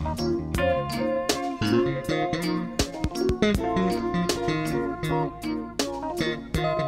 Thank you.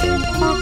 あ、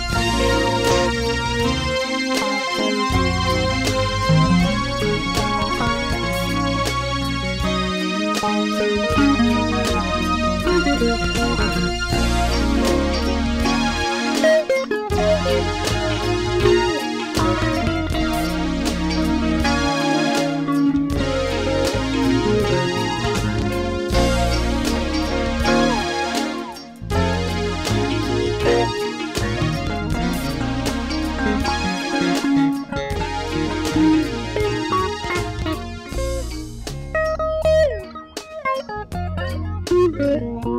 Bye.